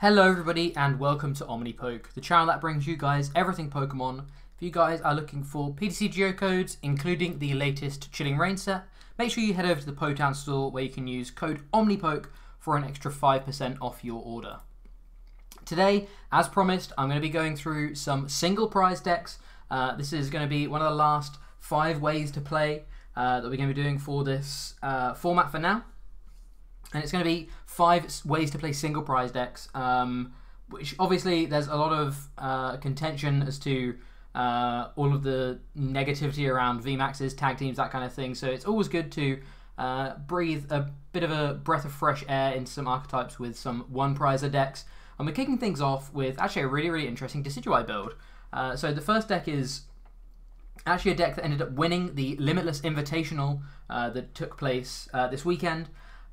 Hello everybody and welcome to OmniPoke, the channel that brings you guys everything Pokemon. If you guys are looking for PTCGO codes, including the latest Chilling Reign set, make sure you head over to the Potown store where you can use code OmniPoke for an extra 5% off your order. Today, as promised, I'm going to be going through some single prize decks. Uh, this is going to be one of the last five ways to play uh, that we're going to be doing for this uh, format for now and it's going to be five ways to play single prize decks. Um, which obviously there's a lot of uh, contention as to uh, all of the negativity around VMAXs, tag teams, that kind of thing. So it's always good to uh, breathe a bit of a breath of fresh air into some archetypes with some one prizer decks. And we're kicking things off with actually a really, really interesting Decidueye build. Uh, so the first deck is actually a deck that ended up winning the Limitless Invitational uh, that took place uh, this weekend.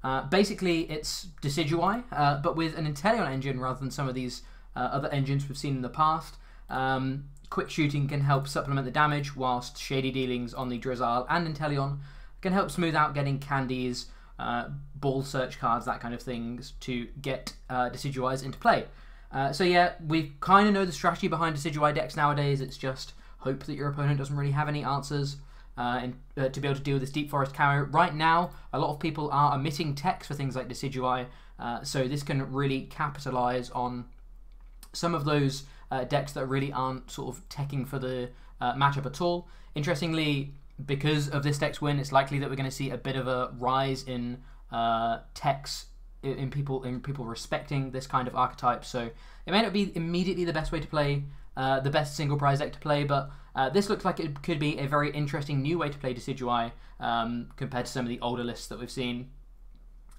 Uh, basically, it's Decidueye, uh, but with an Inteleon engine rather than some of these uh, other engines we've seen in the past. Um, quick shooting can help supplement the damage, whilst Shady Dealings on the Drizzile and Inteleon can help smooth out getting candies, uh, ball search cards, that kind of things to get uh, Decidueyes into play. So yeah, we kind of know the strategy behind Decidueye decks nowadays. It's just hope that your opponent doesn't really have any answers uh, and, uh, to be able to deal with this deep forest camo. Right now, a lot of people are omitting techs for things like Decidueye, uh, so this can really capitalize on some of those uh, decks that really aren't sort of teching for the uh, matchup at all. Interestingly, because of this deck's win, it's likely that we're going to see a bit of a rise in uh, techs in people in people respecting this kind of archetype. So it may not be immediately the best way to play uh, the best single prize deck to play, but uh, this looks like it could be a very interesting new way to play Decidueye um, compared to some of the older lists that we've seen.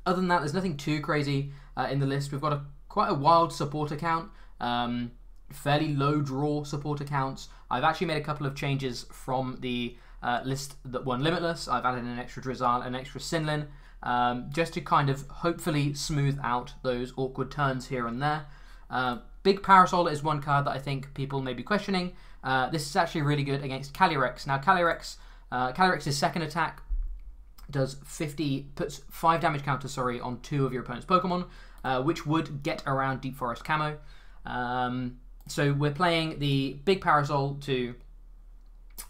Other than that, there's nothing too crazy uh, in the list. We've got a quite a wild support account, um, fairly low draw support accounts. I've actually made a couple of changes from the uh, list that won Limitless. I've added an extra Drizzile, an extra Sinlin, um, just to kind of hopefully smooth out those awkward turns here and there. Uh, Big Parasol is one card that I think people may be questioning. Uh, this is actually really good against Calyrex. Now, Calyrex, uh, Calyrex's second attack does 50, puts 5 damage counters, sorry, on two of your opponent's Pokemon, uh, which would get around Deep Forest Camo. Um, so we're playing the Big Parasol to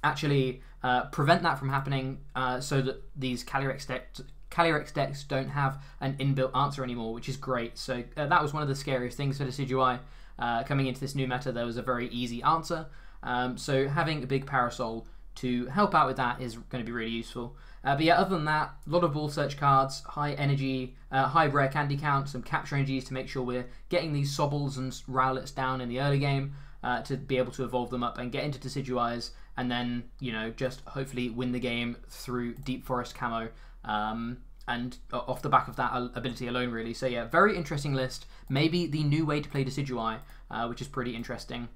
actually uh, prevent that from happening uh, so that these Calyrex decks, Calyrex decks don't have an inbuilt answer anymore, which is great. So uh, that was one of the scariest things for Decidueye. Uh, coming into this new meta, there was a very easy answer. Um, so having a big parasol to help out with that is going to be really useful. Uh, but yeah, other than that, a lot of ball search cards, high energy, uh, high rare candy count, some capture energies to make sure we're getting these Sobbles and Rowlets down in the early game uh, to be able to evolve them up and get into Decidueyes, and then, you know, just hopefully win the game through Deep Forest Camo. Um, and off the back of that ability alone, really. So yeah, very interesting list. Maybe the new way to play Decidueye, uh, which is pretty interesting.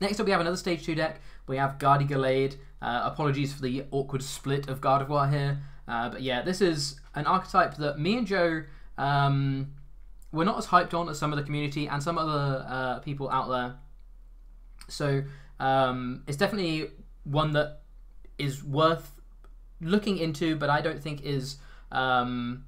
Next up, we have another Stage 2 deck. We have Gardy Gallade. Uh, apologies for the awkward split of Gardevoir here. Uh, but yeah, this is an archetype that me and Joe um, were not as hyped on as some of the community and some other uh, people out there. So um, it's definitely one that is worth looking into, but I don't think is um,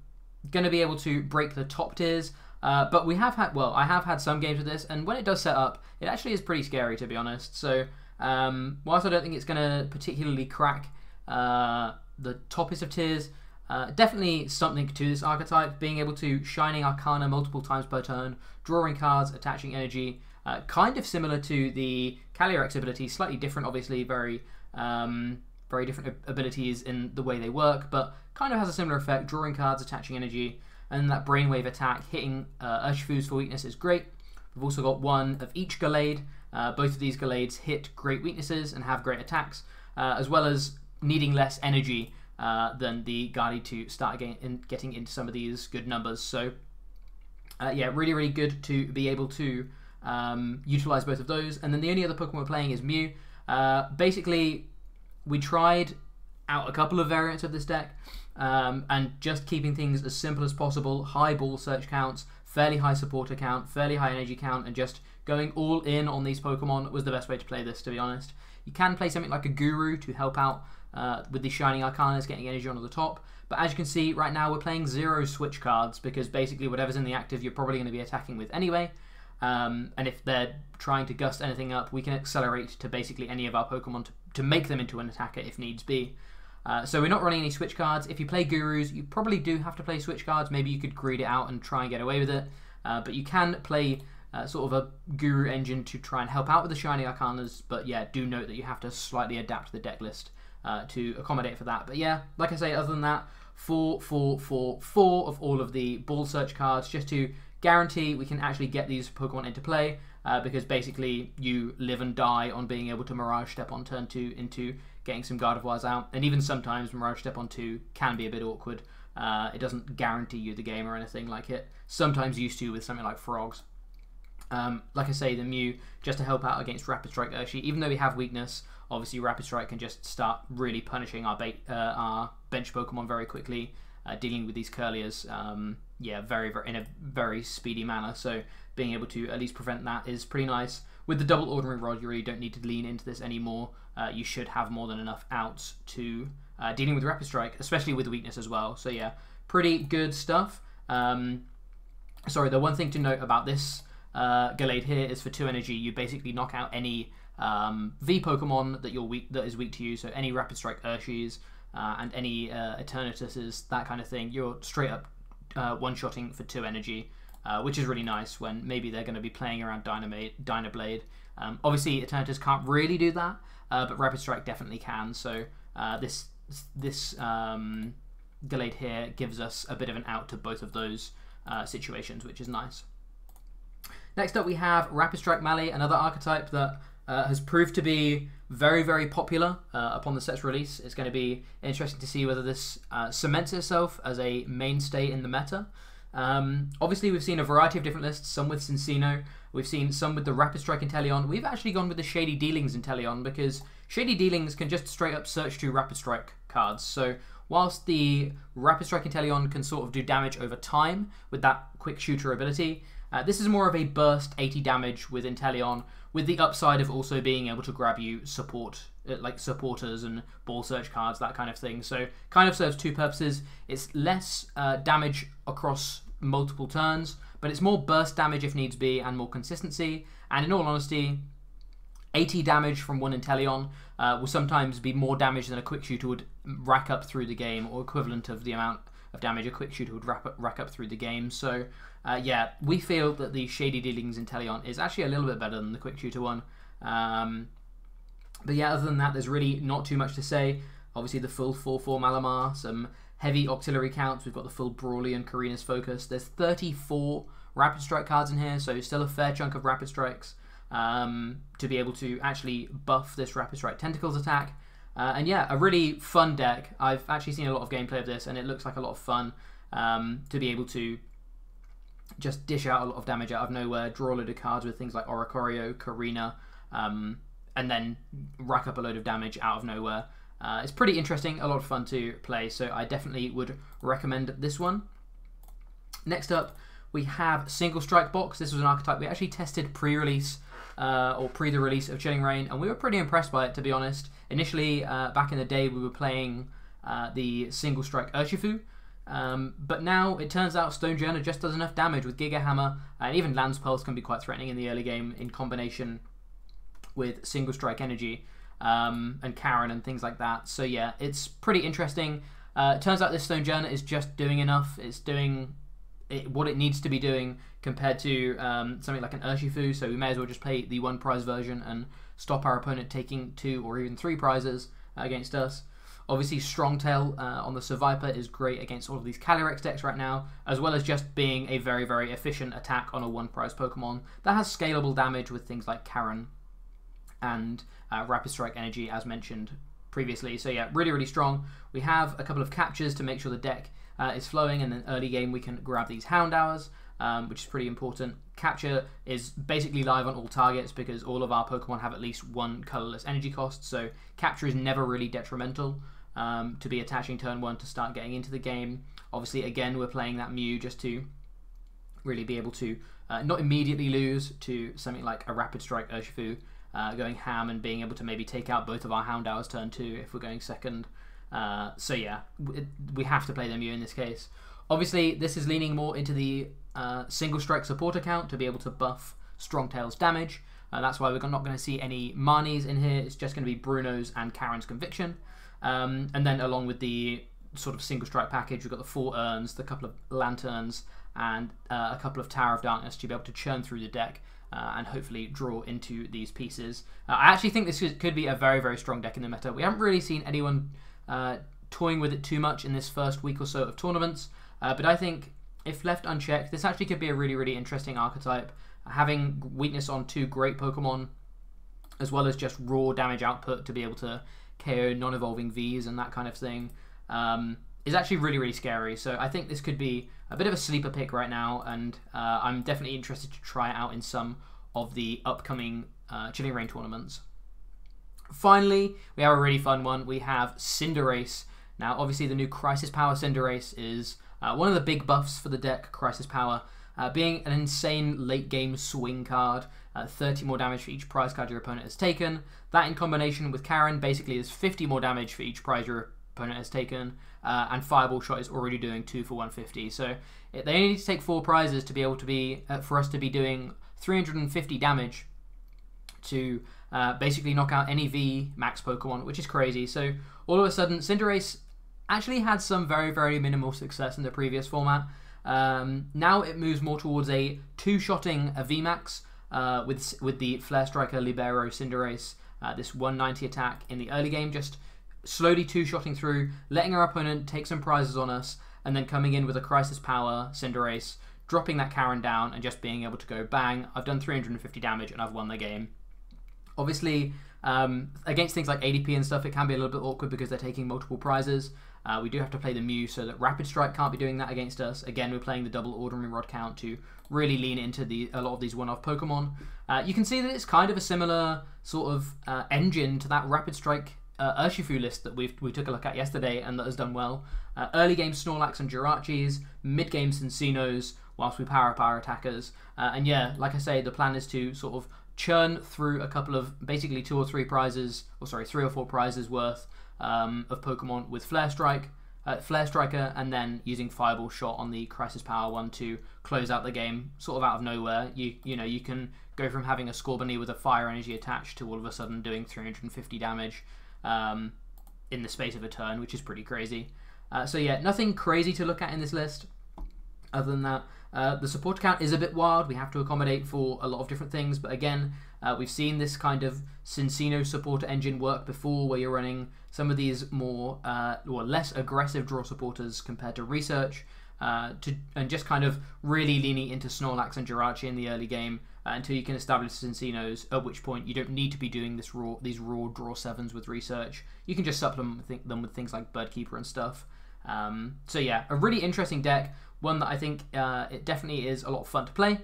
going to be able to break the top tiers. Uh, but we have had, well, I have had some games with this, and when it does set up, it actually is pretty scary, to be honest. So, um, whilst I don't think it's going to particularly crack uh, the toppest of tiers, uh, definitely something to this archetype, being able to Shining Arcana multiple times per turn, drawing cards, attaching energy, uh, kind of similar to the Calyrex ability, slightly different, obviously, very um, very different abilities in the way they work, but kind of has a similar effect, drawing cards, attaching energy, and that Brainwave attack hitting uh, Urshifu's for weakness is great. We've also got one of each Gallade. Uh, both of these Gallades hit great weaknesses and have great attacks, uh, as well as needing less energy uh, than the Gardy to start getting, in, getting into some of these good numbers. So, uh, yeah, really, really good to be able to um, utilize both of those. And then the only other Pokemon we're playing is Mew. Uh, basically, we tried out a couple of variants of this deck um, and just keeping things as simple as possible. High ball search counts, fairly high support count, fairly high energy count, and just going all in on these Pokemon was the best way to play this, to be honest. You can play something like a Guru to help out uh, with the Shining Arcanas getting energy onto the top. But as you can see, right now we're playing zero switch cards because basically whatever's in the active you're probably going to be attacking with anyway. Um, and if they're trying to gust anything up, we can accelerate to basically any of our Pokemon to, to make them into an attacker if needs be. Uh, so we're not running any switch cards. If you play Gurus, you probably do have to play switch cards. Maybe you could greed it out and try and get away with it. Uh, but you can play uh, sort of a Guru engine to try and help out with the Shiny Arcanas. But yeah, do note that you have to slightly adapt the deck list uh, to accommodate for that. But yeah, like I say, other than that, four, four, four, four of all of the ball search cards just to guarantee we can actually get these Pokemon into play. Uh, because basically you live and die on being able to Mirage Step on turn 2 into getting some Gardevoirs out. And even sometimes Mirage Step on 2 can be a bit awkward. Uh, it doesn't guarantee you the game or anything like it sometimes used to with something like Frogs. Um, like I say, the Mew, just to help out against Rapid Strike Urshi, even though we have weakness, obviously Rapid Strike can just start really punishing our, bait, uh, our bench Pokemon very quickly, uh, dealing with these Kirlias, um, yeah, very, very in a very speedy manner. So being able to at least prevent that is pretty nice. With the double ordinary rod, you really don't need to lean into this anymore. Uh, you should have more than enough outs to uh, dealing with Rapid Strike, especially with weakness as well. So yeah, pretty good stuff. Um, sorry, the one thing to note about this uh, Gallade here is for two energy. You basically knock out any um, V Pokemon that you're weak that is weak to you. So any Rapid Strike Urshis uh, and any uh, Eternatuses, that kind of thing. You're straight up uh, one-shotting for two energy, uh, which is really nice when maybe they're going to be playing around Dynamate, Dynablade. Um, obviously, Eternatus can't really do that, uh, but Rapid Strike definitely can. So uh, this this um, Gallade here gives us a bit of an out to both of those uh, situations, which is nice. Next up, we have Rapid Strike Malie, another archetype that uh, has proved to be very, very popular uh, upon the set's release. It's going to be interesting two see whether this uh, cements itself as a mainstay in the meta. Um, obviously, we've seen a variety of different lists, some with Cinccino, we've seen some with the Rapid Strike Inteleon. We've actually gone with the Shady Dealings Inteleon because Shady Dealings can just straight up search to Rapid Strike cards. So, whilst the Rapid Strike Inteleon can sort of do damage over time with that quick shooter ability, uh, this is more of a burst 80 damage with Inteleon, with the upside of also being able to grab you support, uh, like supporters and ball search cards, that kind of thing. So, kind of serves two purposes. It's less uh, damage across multiple turns, but it's more burst damage if needs be and more consistency. And in all honesty, 80 damage from one Inteleon uh, will sometimes be more damage than a quick shooter would rack up through the game, or equivalent of the amount of damage a quick shooter would rack up, rack up through the game. So, uh, yeah, we feel that the Shady Dealings Inteleon is actually a little bit better than the quick shooter one. Um, but yeah, other than that, there's really not too much to say. Obviously, the full 4 4 Malamar, some heavy auxiliary counts. We've got the full Brawlian Korrina's Focus. There's 34 Rapid Strike cards in here, so still a fair chunk of Rapid Strikes um, to be able to actually buff this Rapid Strike Tentacles attack. Uh, and yeah, a really fun deck. I've actually seen a lot of gameplay of this, and it looks like a lot of fun um, to be able to just dish out a lot of damage out of nowhere, draw a load of cards with things like Oricorio, Korrina, um, and then rack up a load of damage out of nowhere. Uh, it's pretty interesting, a lot of fun to play, so I definitely would recommend this one. Next up, we have Single Strike Box. This was an archetype we actually tested pre-release uh, or pre the release of Chilling Reign, and we were pretty impressed by it, to be honest. Initially, uh, back in the day, we were playing uh, the Single Strike Urshifu, um, but now it turns out Stonjourner just does enough damage with Giga Hammer, and even Land's Pulse can be quite threatening in the early game in combination with Single Strike Energy um, and Karen and things like that. So yeah, it's pretty interesting. Uh, it turns out this Stonjourner is just doing enough. It's doing it, what it needs to be doing compared to um, something like an Urshifu. So we may as well just play the one prize version and stop our opponent taking two or even three prizes against us. Obviously, Strongtail uh, on the Seviper is great against all of these Calyrex decks right now, as well as just being a very, very efficient attack on a one prize Pokemon that has scalable damage with things like Karen and uh, Rapid Strike Energy, as mentioned previously. So, yeah, really, really strong. We have a couple of captures to make sure the deck uh, is flowing, and then early game we can grab these Houndours. Um, which is pretty important. Capture is basically live on all targets because all of our Pokemon have at least one colorless energy cost, so capture is never really detrimental um, to be attaching turn one to start getting into the game. Obviously, again, we're playing that Mew just to really be able to uh, not immediately lose to something like a Rapid Strike Urshifu, uh, going ham and being able to maybe take out both of our Houndours turn two if we're going second. Uh, so yeah, we have to play the Mew in this case. Obviously, this is leaning more into the uh, single strike support account to be able to buff Strongtail's damage. Uh, that's why we're not going to see any Marnies in here. It's just going to be Bruno's and Karen's Conviction. Um, and then along with the sort of single strike package, we've got the four urns, the couple of lanterns, and uh, a couple of Tower of Darkness to be able to churn through the deck uh, and hopefully draw into these pieces. Uh, I actually think this could be a very, very strong deck in the meta. We haven't really seen anyone uh, toying with it too much in this first week or so of tournaments, uh, but I think if left unchecked, this actually could be a really, really interesting archetype. Having weakness on two great Pokemon, as well as just raw damage output to be able to KO non-evolving Vs and that kind of thing, um, is actually really, really scary. So I think this could be a bit of a sleeper pick right now, and uh, I'm definitely interested to try it out in some of the upcoming uh, Chilling Reign tournaments. Finally, we have a really fun one. We have Cinderace. Now, obviously, the new Crisis Power Cinderace is uh, one of the big buffs for the deck, Crisis Power, uh, being an insane late game swing card. Uh, 30 more damage for each prize card your opponent has taken. That in combination with Karen basically is 50 more damage for each prize your opponent has taken. Uh, and Fireball Shot is already doing 2 for 150. So it, they only need to take 4 prizes to be able to be, uh, for us to be doing 350 damage to uh, basically knock out any V max Pokemon, which is crazy. So all of a sudden, Cinderace actually had some very, very minimal success in the previous format. Um, now it moves more towards a two-shotting a VMAX uh, with with the Flare Striker Libero Cinderace. Uh, this 190 attack in the early game, just slowly two-shotting through, letting our opponent take some prizes on us, and then coming in with a Crisis Power Cinderace, dropping that Karen down, and just being able to go bang. I've done 350 damage and I've won the game. Obviously, um, against things like ADP and stuff, it can be a little bit awkward because they're taking multiple prizes. Uh, we do have to play the Mew so that Rapid Strike can't be doing that against us. Again, we're playing the double Ordinary Rod count to really lean into the a lot of these one-off Pokemon. Uh, you can see that it's kind of a similar sort of uh, engine to that Rapid Strike uh, Urshifu list that we we took a look at yesterday and that has done well. Uh, early game Snorlax and Jirachis, mid game Cinccino's, whilst we power up our attackers. Uh, and yeah, like I say, the plan is to sort of churn through a couple of basically two or three prizes, or sorry, three or four prizes worth um, of Pokemon with Flare Strike, uh, Flare Striker, and then using Fireball Shot on the Crisis Power one to close out the game, sort of out of nowhere. You you know you can go from having a Scorbunny with a Fire Energy attached to all of a sudden doing 350 damage um, in the space of a turn, which is pretty crazy. Uh, so yeah, nothing crazy to look at in this list. Other than that, uh, the support count is a bit wild. We have to accommodate for a lot of different things, but again, uh, we've seen this kind of Cinccino supporter engine work before, where you're running some of these more uh, or less aggressive draw supporters compared to research, uh, to and just kind of really leaning into Snorlax and Jirachi in the early game uh, until you can establish Cinccinos. At which point you don't need to be doing this raw these raw draw sevens with research. You can just supplement them with things like Birdkeeper and stuff. Um, so yeah, a really interesting deck, one that I think uh, it definitely is a lot of fun to play,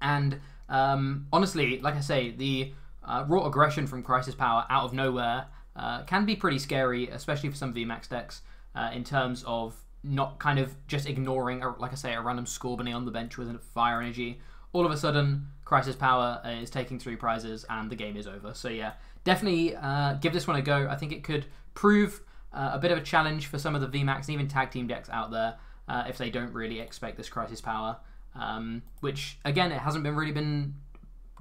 and um, honestly, like I say, the uh, raw aggression from Crisis Power out of nowhere uh, can be pretty scary, especially for some VMAX decks, uh, in terms of not kind of just ignoring, a, like I say, a random Scorbunny on the bench with a fire energy. All of a sudden, Crisis Power is taking three prizes and the game is over. So yeah, definitely uh, give this one a go. I think it could prove uh, a bit of a challenge for some of the VMAX and even tag team decks out there uh, if they don't really expect this Crisis Power um, which again it hasn't been really been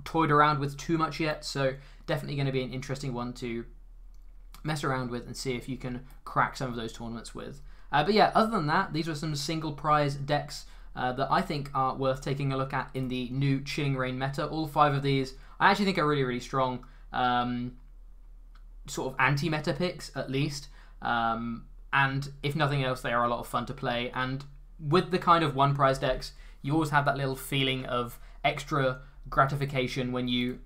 toyed around with too much yet. So definitely going to be an interesting one to mess around with and see if you can crack some of those tournaments with. Uh, but yeah, other than that, these were some single prize decks uh, that I think are worth taking a look at in the new Chilling Reign meta. All five of these I actually think are really, really strong. Um, sort of anti-meta picks, at least. Um, and if nothing else, they are a lot of fun to play. And with the kind of one prize decks, you always have that little feeling of extra gratification when you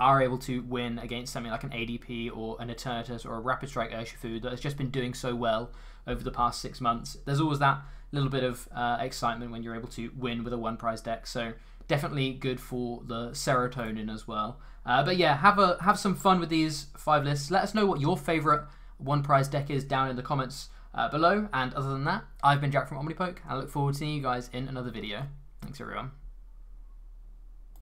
are able to win against something like an ADP or an Eternatus or a Rapid Strike Urshifu that has just been doing so well over the past six months. There's always that little bit of uh, excitement when you're able to win with a one prize deck. So definitely good for the serotonin as well. Uh, but yeah, have a have some fun with these five lists. Let us know what your favorite one prize deck is down in the comments uh, below. And other than that, I've been Jack from Omnipoke. I look forward to seeing you guys in another video. Thanks, everyone.